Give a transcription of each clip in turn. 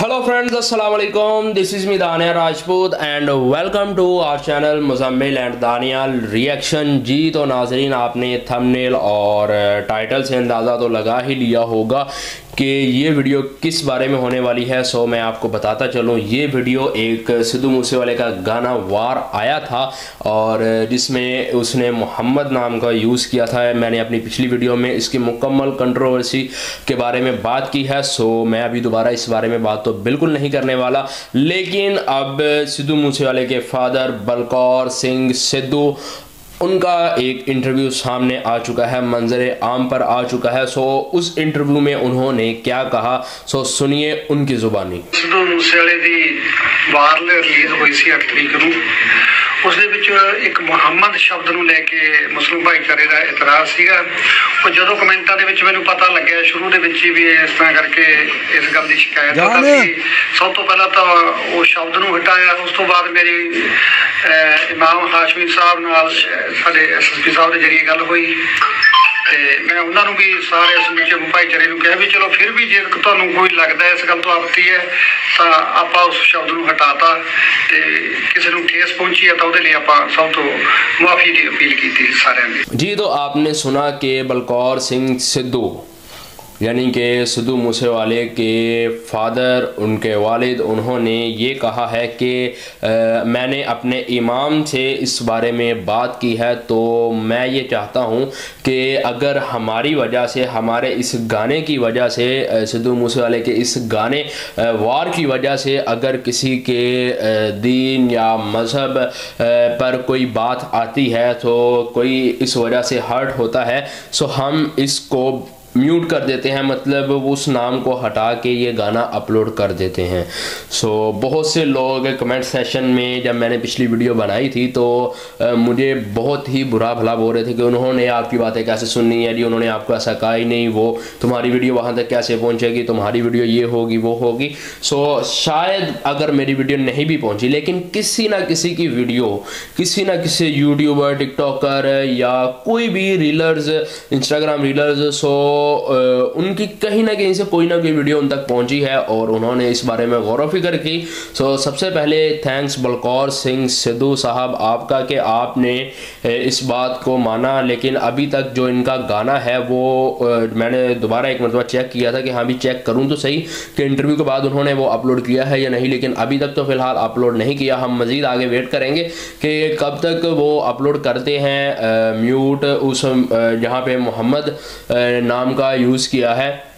Hello friends अस्सलाम वालेकुम this is me Dania Rajput and welcome to our channel Muzammil and Danial reaction जी तो नाजरीन, आपने thumbnail और टाइटल से अंदाज़ा तो लगा ही लिया होगा कि ये वीडियो किस बारे में होने वाली है, सो मैं आपको बताता चलूँ। ये वीडियो एक सिद्धू मूसेवाले का गाना वार आया था और जिसमें उसने मोहम्मद नाम का यूज़ किया था। मैंने अपनी पिछली वीडियो में इसकी मुकम्मल कंट्रोवर्सी के बारे में बात की है, सो मैं अभी दोबारा इस बारे में बात तो बिल्कुल नहीं करने वाला। लेकिन अब सिद्धू मूसेवाले के फादर बलकौर सिंह सिद्धू उनका एक इंटरव्यू सामने आ चुका है मंजर आम पर आ चुका है सो उस इंटरव्यू में उन्होंने क्या कहा सो सुनिए उनकी जुबानी ਸਿੱਧੂ ਮੂਸੇਵਾਲੇ ਦੀ ਵਾਰਲ ਰਿਲੀਜ਼ ਹੋਈ ਸੀ 8 ਤਰੀਕ ਨੂੰ ਉਸ ਦੇ ਵਿੱਚ ਇੱਕ ਮੁਹੰਮਦ ਸ਼ਬਦ ਨੂੰ ਲੈ ਕੇ ਮੁਸਲਿਮ ਭਾਈਚਾਰੇ ਦਾ ਇਤਰਾਜ਼ ਸੀਗਾ ਉਹ ਜਦੋਂ ਕਮੈਂਟਾਂ ਦੇ ਵਿੱਚ ਮੈਨੂੰ ਪਤਾ ਲੱਗਿਆ ਸ਼ੁਰੂ ਦੇ ਵਿੱਚ ਹੀ ਵੀ ਇਸ ਤਰ੍ਹਾਂ ਕਰਕੇ ਇਸ ਗੱਲ ਦੀ ਸ਼ਿਕਾਇਤ ਆ ਤਾਂ ਜਾਨ। ਅਸੀਂ ਸਭ ਤੋਂ ਪਹਿਲਾਂ ਤਾਂ ਉਹ ਸ਼ਬਦ ਨੂੰ ਹਟਾਇਆ ਉਸ ਤੋਂ ਬਾਅਦ ਮੇਰੀ ਅਹ, ਇਮਾਮ ਹਾਸ਼ਮੀ ਸਾਹਿਬ ਨਾਲ ਸਾਡੇ ਐਸਐਸਪੀ ਸਾਹਿਬ ਦੇ ਜਰੀਏ ਗੱਲ ਹੋਈ ਤੇ ਮੈਂ ਉਹਨਾਂ ਨੂੰ ਵੀ ਸਾਰੇ ਸਮੁੱਚੇ ਭਾਈਚਾਰੇ ਨੂੰ ਕਿਹਾ ਵੀ ਚਲੋ ਫਿਰ ਵੀ ਜੇ ਤੁਹਾਨੂੰ ਕੋਈ ਲੱਗਦਾ ਇਸ ਗੱਲ ਤੋਂ ਆਪਤੀ ਹੈ, ਤਾਂ ਆਪਾਂ ਉਸ ਸ਼ਬਦ ਨੂੰ ਹਟਾਤਾ ਤੇ ਕਿਸੇ ਨੂੰ ਠੇਸ ਪਹੁੰਚੀ ਹੈ ਤਾਂ ਉਹਦੇ ਲਈ ਆਪਾਂ ਸਭ ਤੋਂ ਮਾਫੀ ਦੀ ਅਪੀਲ ਕੀਤੀ ਸਾਰਿਆਂ ਨੇ ਜੀ ਤੋਂ ਆਪਨੇ ਸੁਣਾ ਕਿ ਬਲਕੌਰ ਸਿੰਘ ਸਿੱਧੂ यानी कि सिद्धू मूसेवाले के फादर उनके वालिद उन्होंने ये कहा है कि अ, मैंने अपने इमाम से इस बारे में बात की है तो मैं ये चाहता हूँ कि अगर हमारी वजह से हमारे इस गाने की वजह से सिद्धू मूसेवाले के इस गाने वार की वजह से अगर किसी के दीन या मज़हब पर कोई बात आती है तो कोई इस वजह से हर्ट होता है सो हम इसको म्यूट कर देते हैं मतलब उस नाम को हटा के ये गाना अपलोड कर देते हैं। सो so, बहुत से लोग कमेंट सेशन में जब मैंने पिछली वीडियो बनाई थी तो अ, मुझे बहुत ही बुरा भला बोल रहे थे कि उन्होंने आपकी बातें कैसे सुननी है जी उन्होंने आपको ऐसा कहा ही नहीं वो तुम्हारी वीडियो वहाँ तक कैसे पहुँचेगी तुम्हारी वीडियो ये होगी वो होगी। सो so, शायद अगर मेरी वीडियो नहीं भी पहुँची लेकिन किसी ना किसी की वीडियो किसी ना किसी यूट्यूबर टिकटॉकर या कोई भी रीलर्स इंस्टाग्राम रीलर्स सो उनकी कहीं ना कहीं से कोई ना कोई वीडियो उन तक पहुँची है और उन्होंने इस बारे में गौर फ़िक्र की। सो सबसे पहले थैंक्स बलकौर सिंह सिद्धू साहब आपका कि आपने इस बात को माना, लेकिन अभी तक जो इनका गाना है वो मैंने दोबारा एक मरतबा चेक किया था कि हाँ भी चेक करूँ तो सही कि इंटरव्यू के बाद उन्होंने वो अपलोड किया है या नहीं, लेकिन अभी तक तो फ़िलहाल अपलोड नहीं किया। हम मज़ीद आगे वेट करेंगे कि कब तक वो अपलोड करते हैं म्यूट उस जहाँ पे मोहम्मद नाम का यूज़ किया है।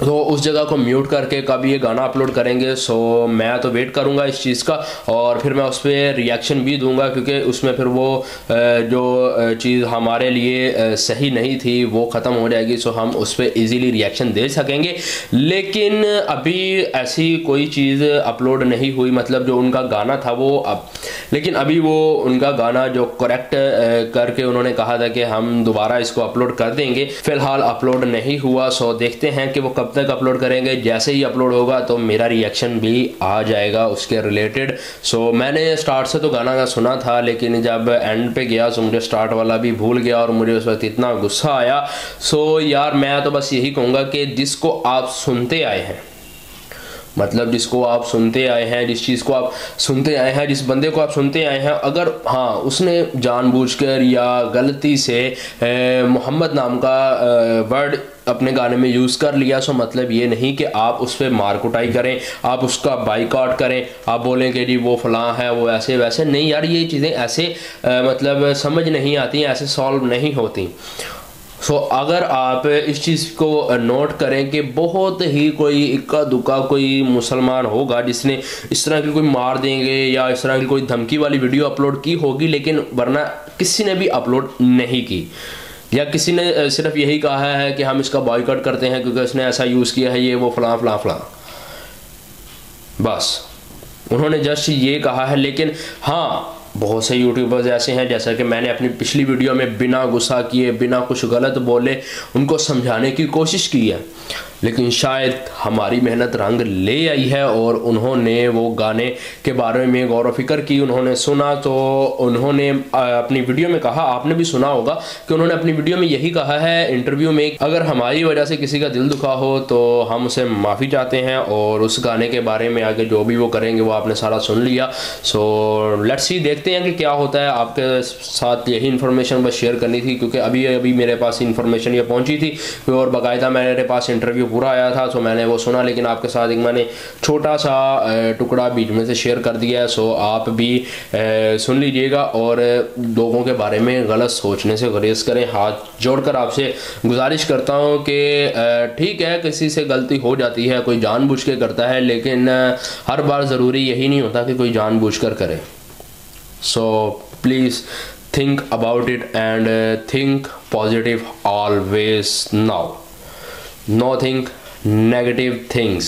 तो उस जगह को म्यूट करके कब ये गाना अपलोड करेंगे सो मैं तो वेट करूँगा इस चीज़ का और फिर मैं उस पर रिएक्शन भी दूँगा क्योंकि उसमें फिर वो जो चीज़ हमारे लिए सही नहीं थी, वो ख़त्म हो जाएगी सो हम उस पर ईज़िली रिएक्शन दे सकेंगे। लेकिन अभी ऐसी कोई चीज़ अपलोड नहीं हुई मतलब जो उनका गाना था वो अब, लेकिन अभी वो उनका गाना जो करेक्ट करके उन्होंने कहा था कि हम दोबारा इसको अपलोड कर देंगे, फ़िलहाल अपलोड नहीं हुआ सो देखते हैं कि वो कब तक अपलोड करेंगे। जैसे ही अपलोड होगा तो मेरा रिएक्शन भी आ जाएगा उसके रिलेटेड सो मैंने स्टार्ट से तो गाना का सुना था, लेकिन जब एंड पे गया तो मुझे स्टार्ट वाला भी भूल गया और मुझे उस वक्त इतना गुस्सा आया। सो यार, मैं तो बस यही कहूँगा कि जिसको आप सुनते आए हैं मतलब जिसको आप सुनते आए हैं जिस चीज़ को आप सुनते आए हैं जिस बंदे को आप सुनते आए हैं अगर हाँ उसने जानबूझकर या गलती से मोहम्मद नाम का वर्ड अपने गाने में यूज़ कर लिया सो मतलब ये नहीं कि आप उस पर मार कुटाई करें आप उसका बाइकआउट करें आप बोलें कि जी वो फलां है वो ऐसे वैसे नहीं यार ये चीज़ें ऐसे अ, मतलब समझ नहीं आती ऐसे सॉल्व नहीं होती। सो so, अगर आप इस चीज़ को नोट करें कि बहुत ही कोई इक्का दुक्का कोई मुसलमान होगा जिसने इस तरह की कोई मार देंगे या इस तरह की कोई धमकी वाली वीडियो अपलोड की होगी लेकिन वरना किसी ने भी अपलोड नहीं की। या किसी ने सिर्फ़ यही कहा है कि हम इसका बॉयकट करते हैं क्योंकि उसने ऐसा यूज़ किया है ये वो फलां फलां फलां। बस। उन्होंने जस्ट ये कहा है लेकिन हाँ बहुत से यूट्यूबर्स ऐसे हैं, जैसा कि मैंने अपनी पिछली वीडियो में बिना गुस्सा किए, बिना कुछ गलत बोले, उनको समझाने की कोशिश की है। लेकिन शायद हमारी मेहनत रंग ले आई है और उन्होंने वो गाने के बारे में गौर फ़िक्र की, उन्होंने सुना तो उन्होंने अपनी वीडियो में कहा, आपने भी सुना होगा कि उन्होंने अपनी वीडियो में यही कहा है इंटरव्यू में, अगर हमारी वजह से किसी का दिल दुखा हो तो हम उसे माफ़ी चाहते हैं और उस गाने के बारे में आगे जो भी वो करेंगे वो आपने सारा सुन लिया। सो लेट्स सी देखते हैं कि क्या होता है। आपके साथ यही इन्फॉर्मेशन बस शेयर करनी थी, क्योंकि अभी अभी मेरे पास इन्फॉर्मेशन ये पहुँची थी और बाकायदा मेरे पास इंटरव्यू पूरा आया था सो मैंने वो सुना लेकिन आपके साथ एक मैंने छोटा सा टुकड़ा बीच में से शेयर कर दिया है सो आप भी सुन लीजिएगा और लोगों के बारे में गलत सोचने से गरेज करें। हाथ जोड़कर आपसे गुजारिश करता हूँ कि ठीक है किसी से गलती हो जाती है कोई जानबूझ के करता है लेकिन हर बार ज़रूरी यही नहीं होता कि कोई जानबूझ कर करे। So please about it and uh, think positive always now nothing negative things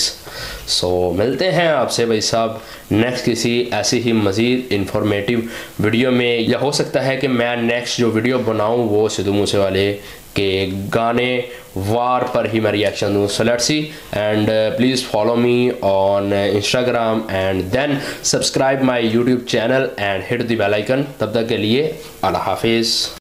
so मिलते हैं आपसे भाई साहब नेक्स्ट किसी ऐसी ही मज़ीद इंफॉर्मेटिव वीडियो में। या हो सकता है कि मैं नेक्स्ट जो वीडियो बनाऊँ, वो सिद्धू मूसे वाले के गाने वार पर ही मैं रिएक्शन दूँ। So let's see and please follow me on Instagram and then subscribe my YouTube channel and hit the bell icon तब तक के लिए अल्लाह हाफिज़।